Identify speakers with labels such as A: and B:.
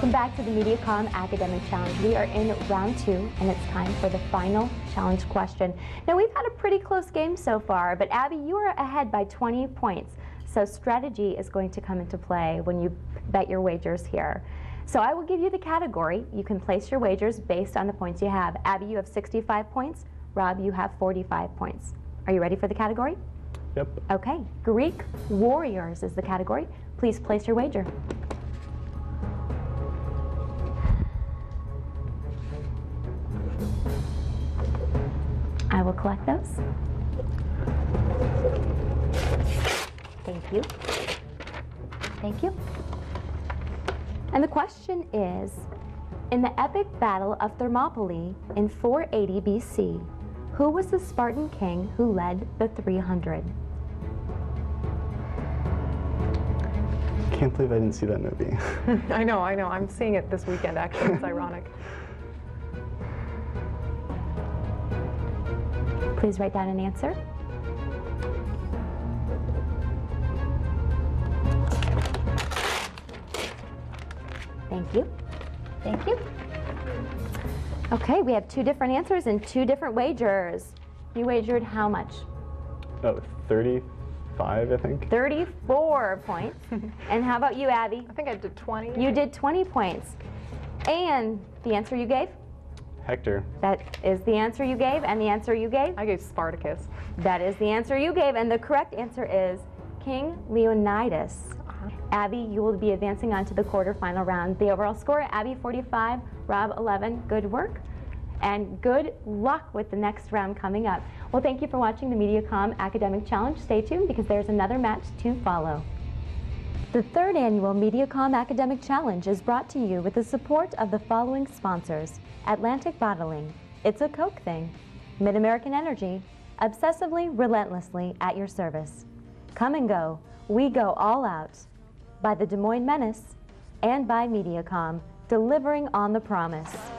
A: Welcome back to the Mediacom Academic Challenge. We are in round two, and it's time for the final challenge question. Now, we've had a pretty close game so far, but Abby, you are ahead by 20 points. So strategy is going to come into play when you bet your wagers here. So I will give you the category. You can place your wagers based on the points you have. Abby, you have 65 points. Rob, you have 45 points. Are you ready for the category?
B: Yep.
A: Okay. Greek warriors is the category. Please place your wager. I will collect those. Thank you. Thank you. And the question is, in the epic battle of Thermopylae in 480 BC, who was the Spartan king who led the 300?
B: Can't believe I didn't see that movie.
C: I know, I know. I'm seeing it this weekend, actually. It's ironic.
A: Please write down an answer. Thank you. Thank you. Okay, we have two different answers and two different wagers. You wagered how much?
B: oh, 35, I think.
A: 34 points. and how about you, Abby?
C: I think I did 20.
A: You did 20 points. And the answer you gave?
B: Hector.
A: That is the answer you gave, and the answer you gave?
C: I gave Spartacus.
A: That is the answer you gave, and the correct answer is King Leonidas. Uh-huh. Abby, you will be advancing on to the quarterfinal round. The overall score, Abby 45, Rob 11. Good work. And good luck with the next round coming up. Well, thank you for watching the Mediacom Academic Challenge. Stay tuned because there's another match to follow. The third annual Mediacom Academic Challenge is brought to you with the support of the following sponsors. Atlantic Bottling, It's a Coke Thing, MidAmerican Energy, Obsessively, Relentlessly at your service. Kum & Go, We Go All Out, by the Des Moines Menace, and by Mediacom, delivering on the promise.